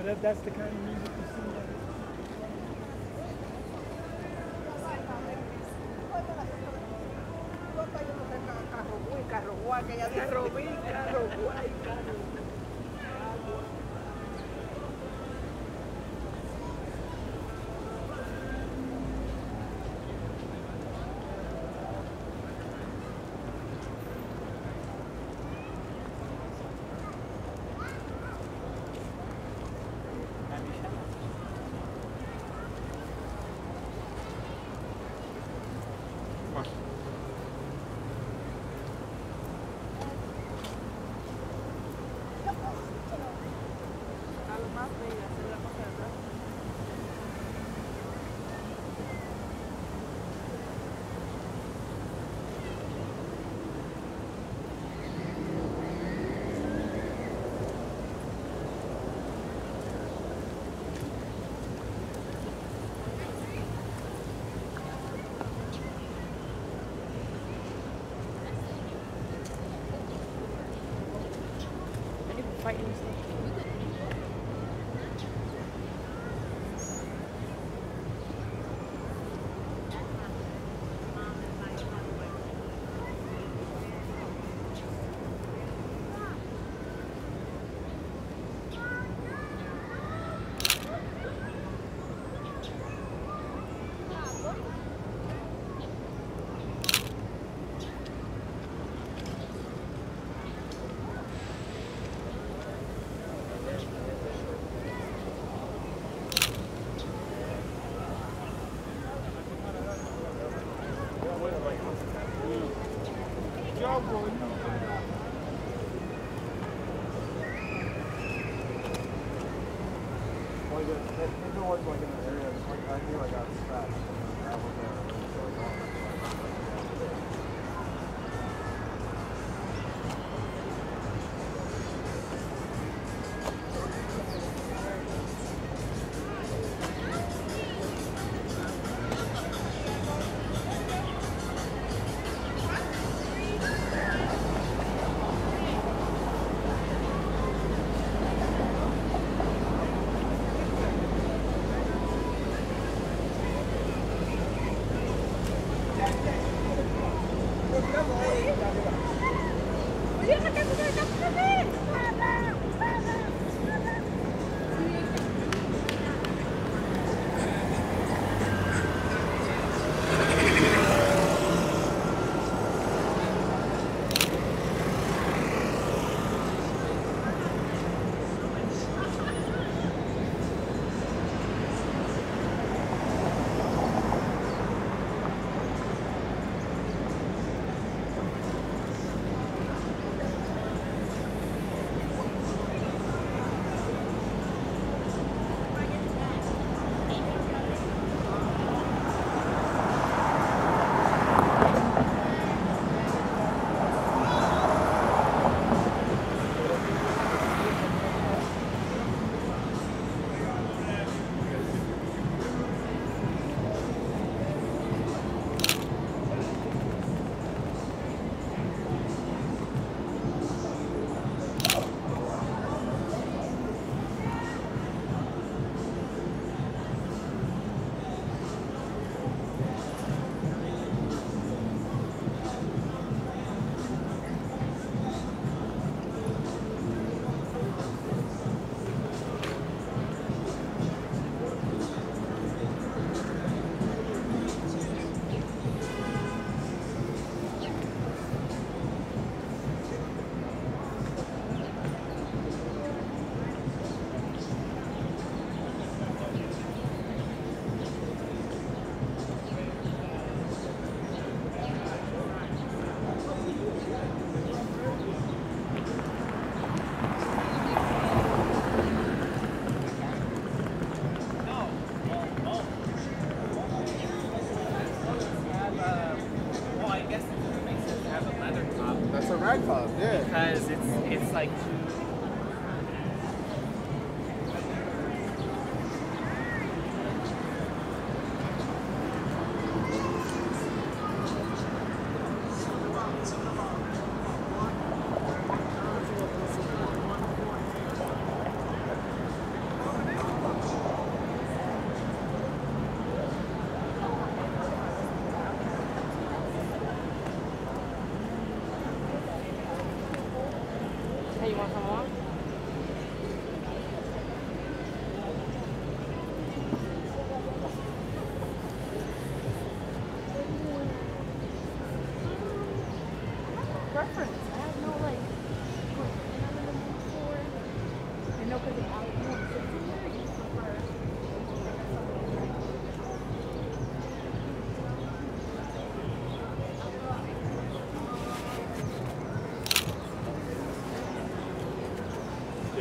So that, that's the kind of music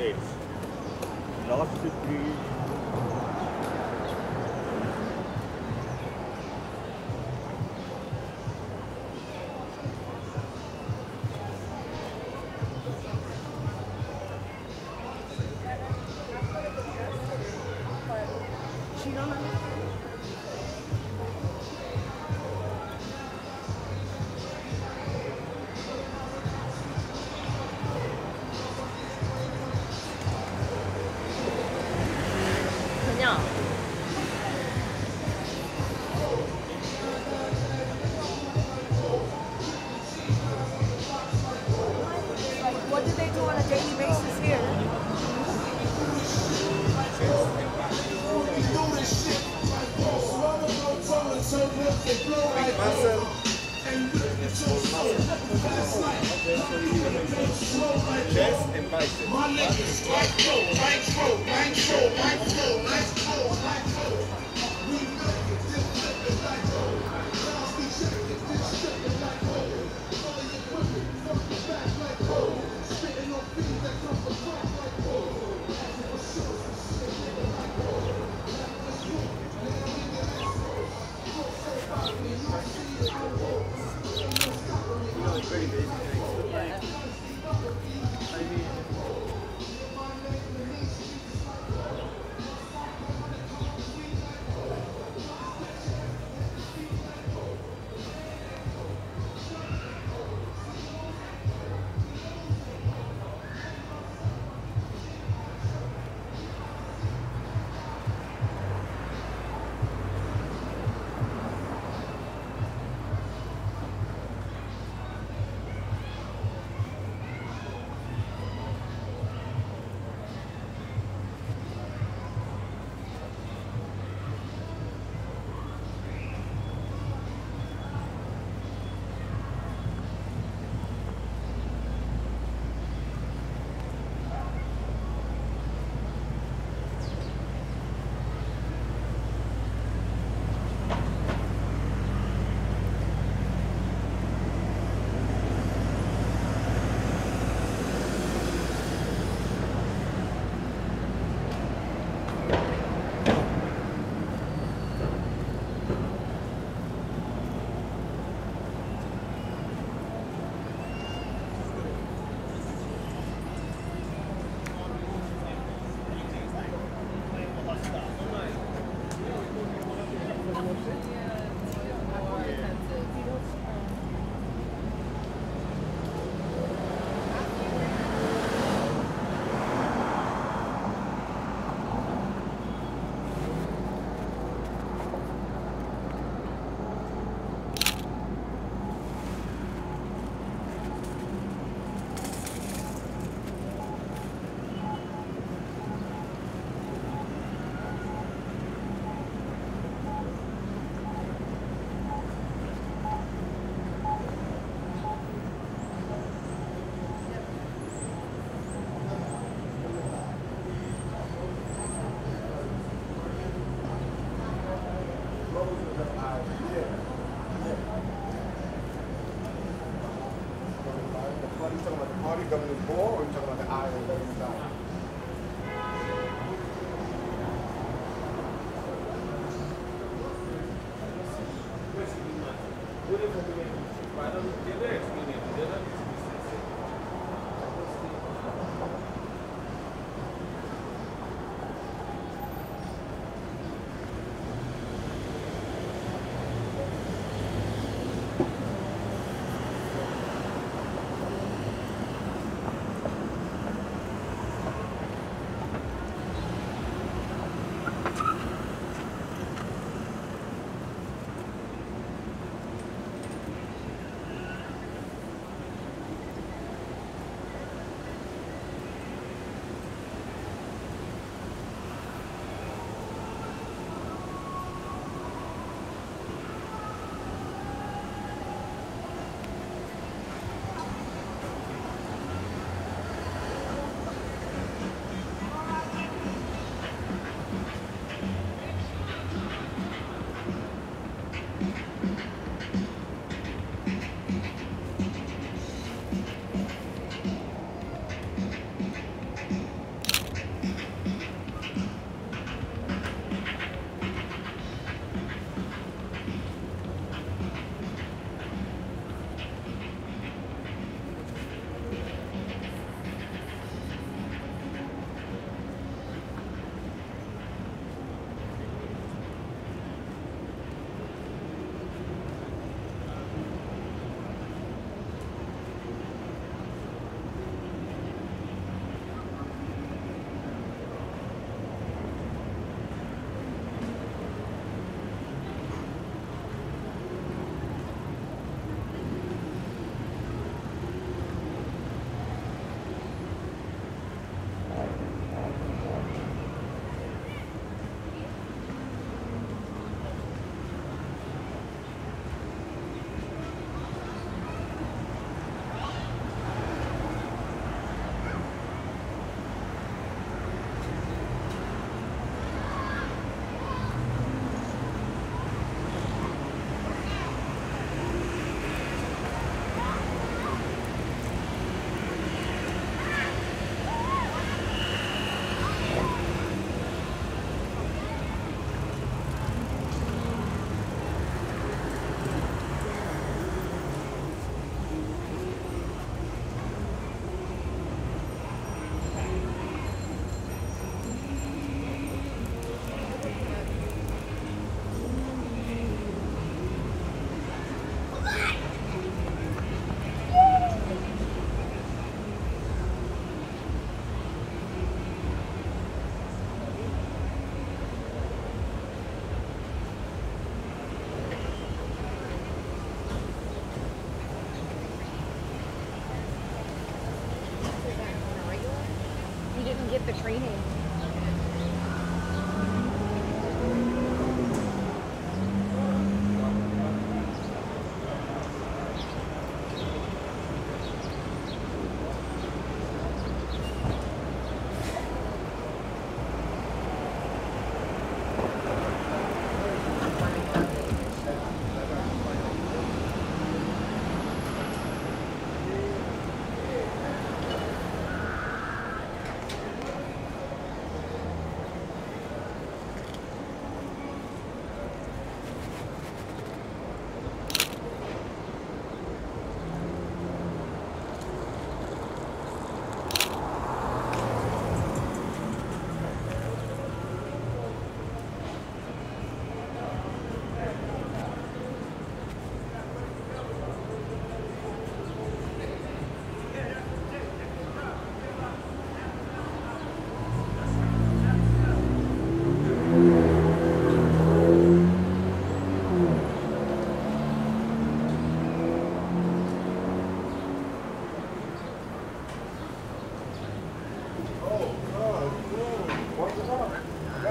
Dates. Last degree.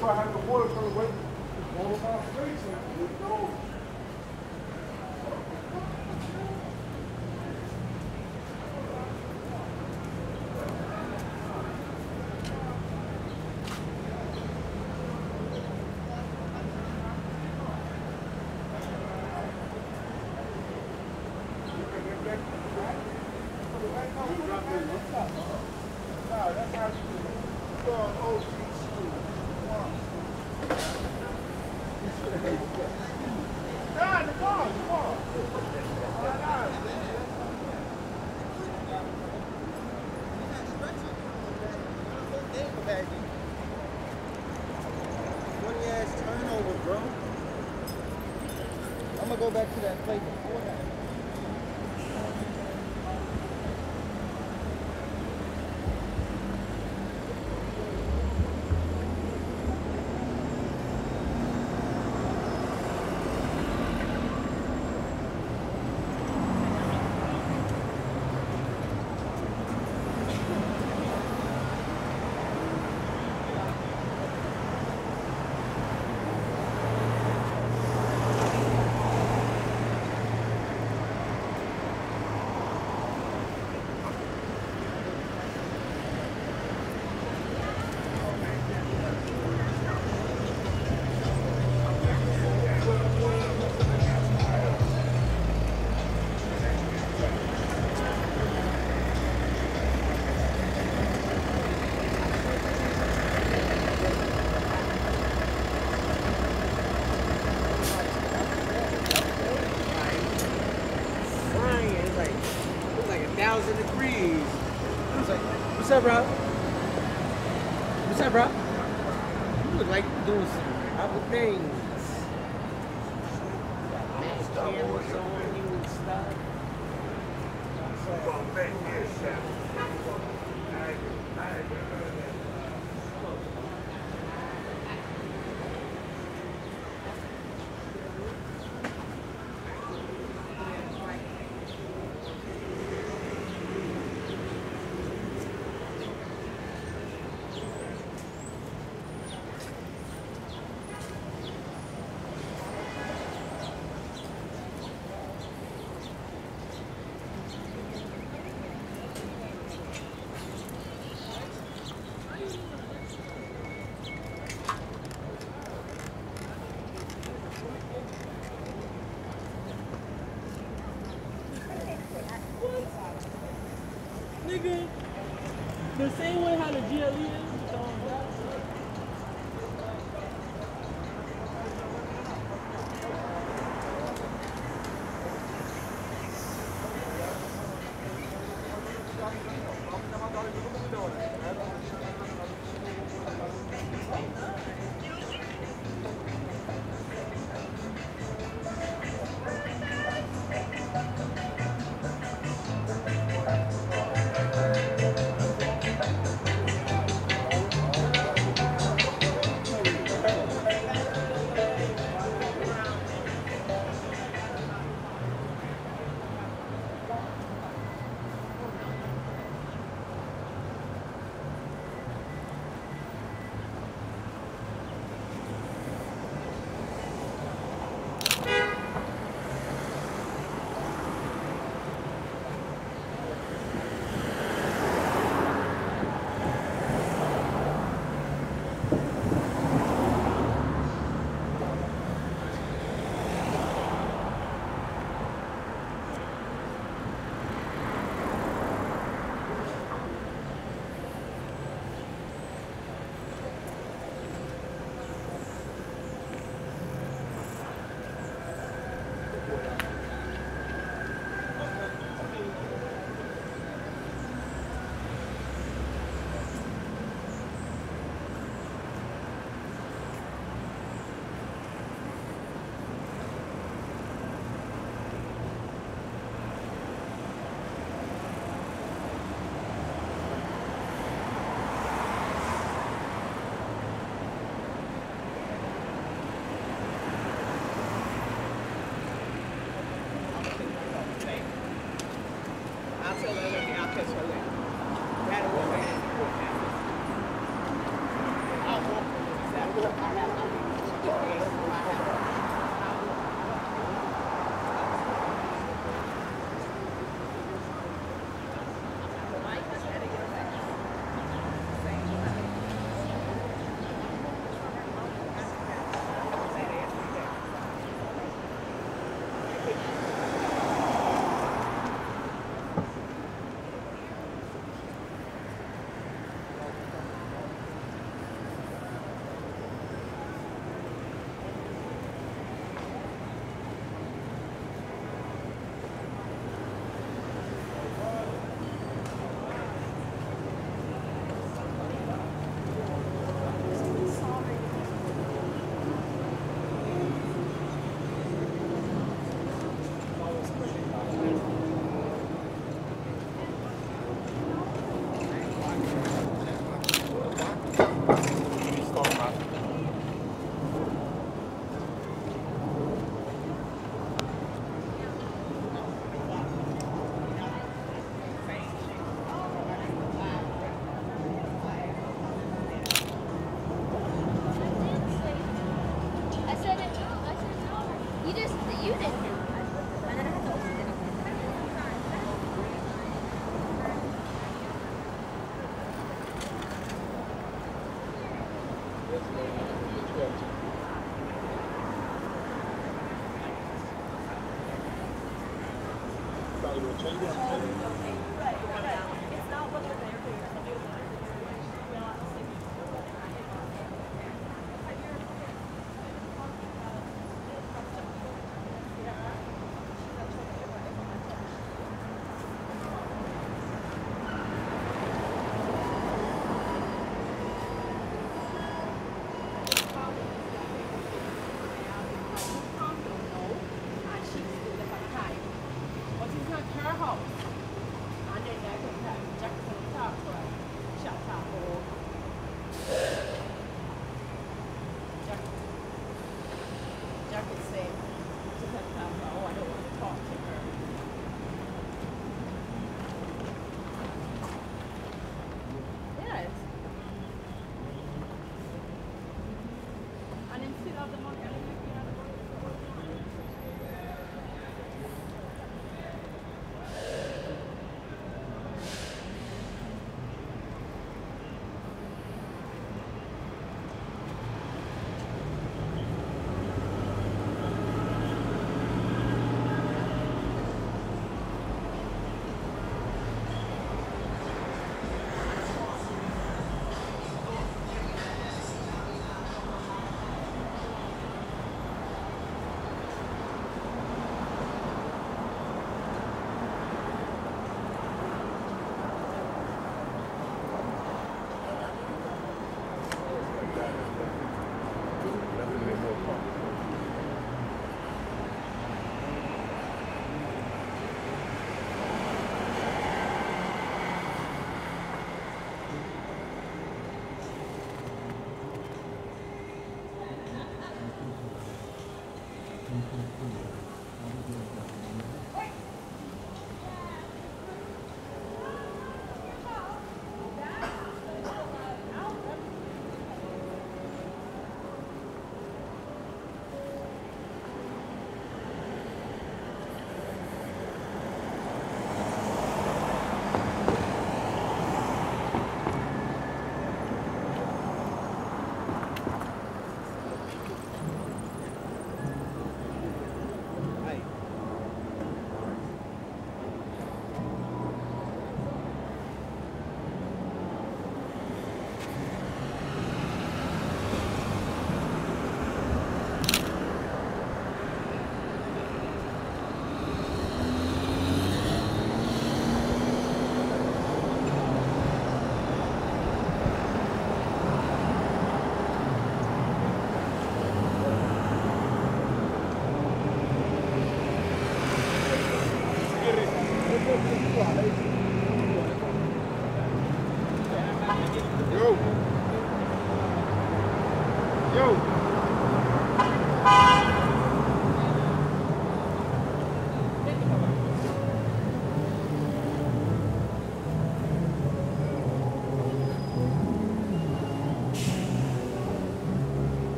try I had the water turn away all of our streets. And we know Well, man, yes, sir. I, I, GLE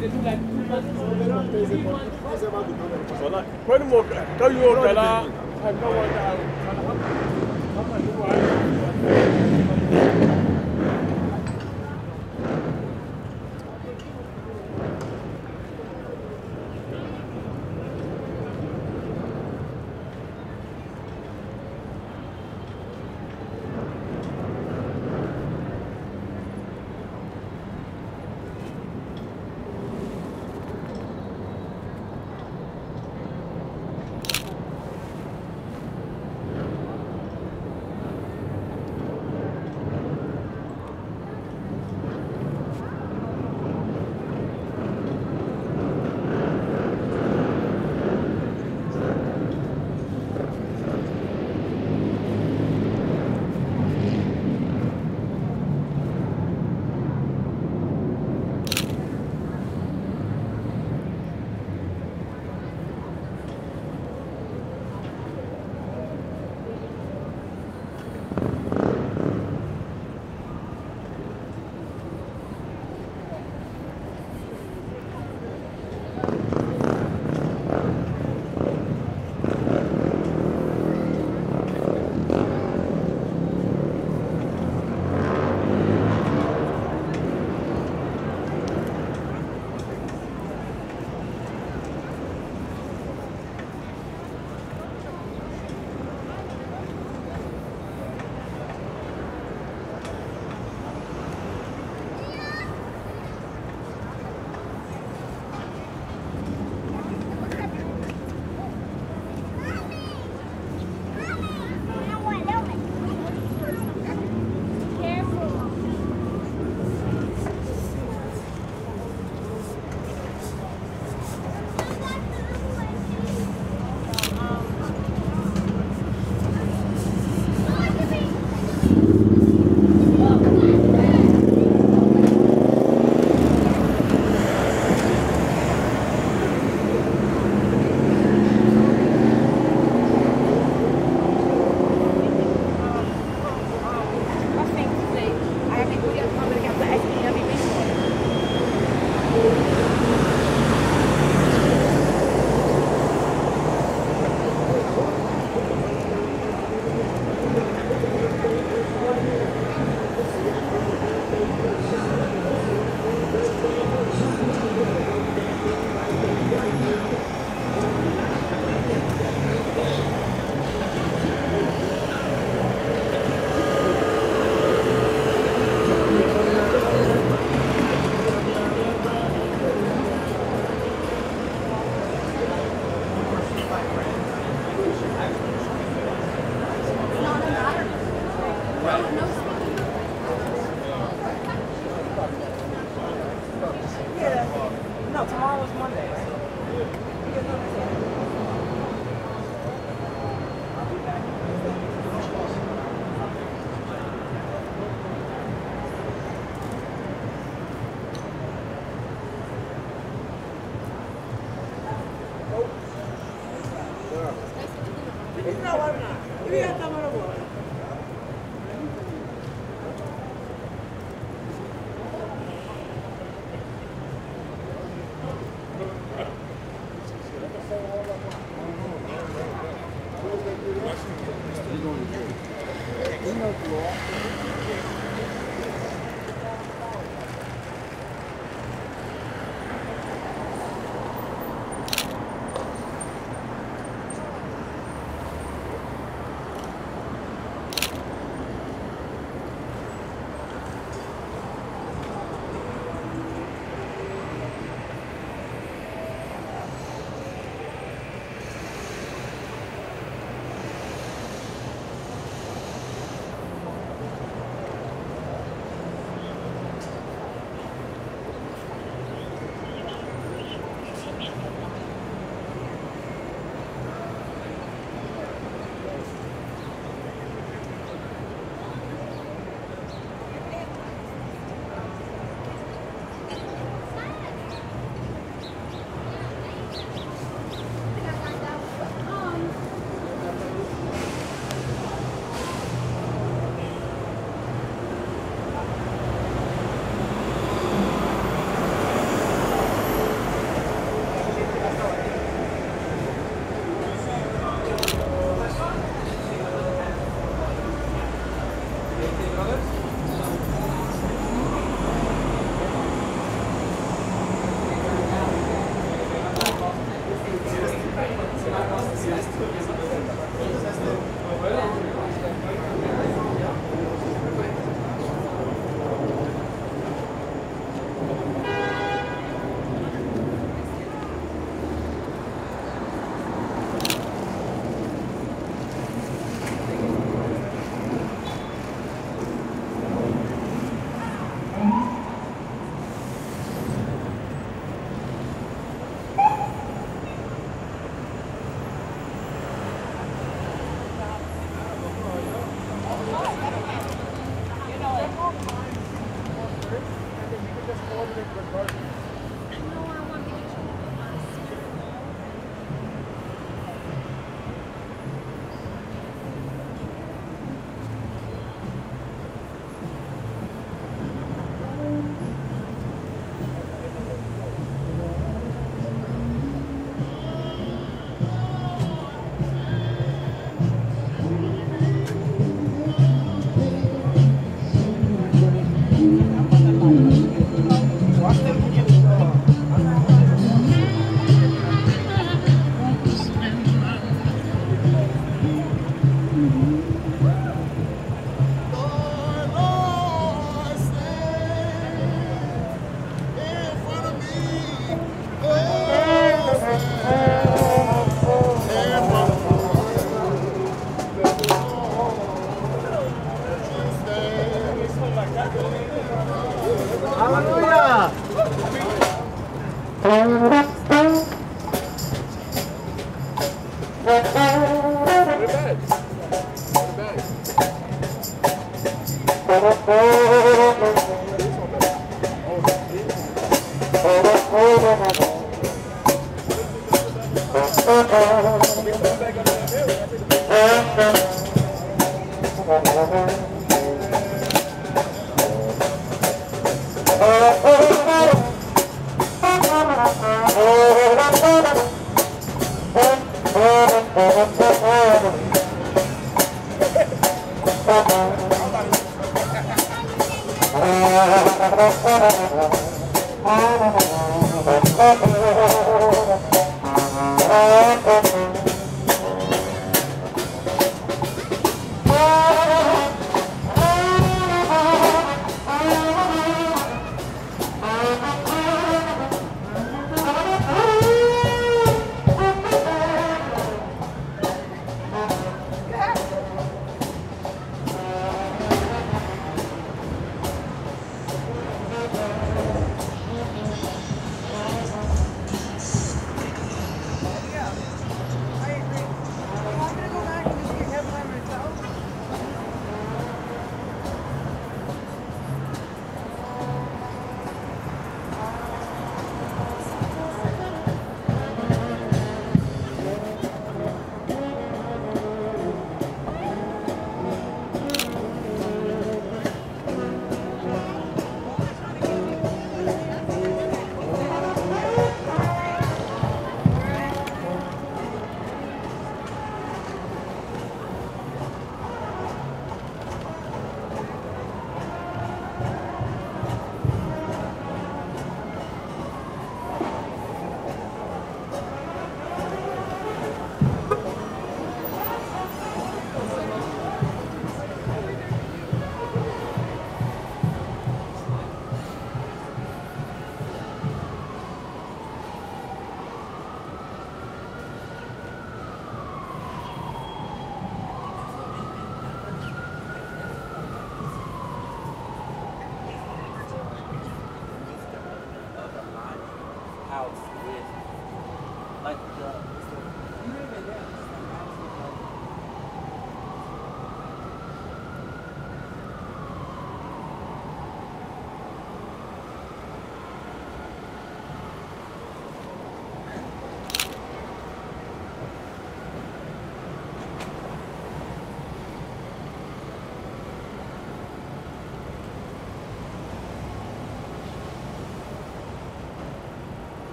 the one that come with the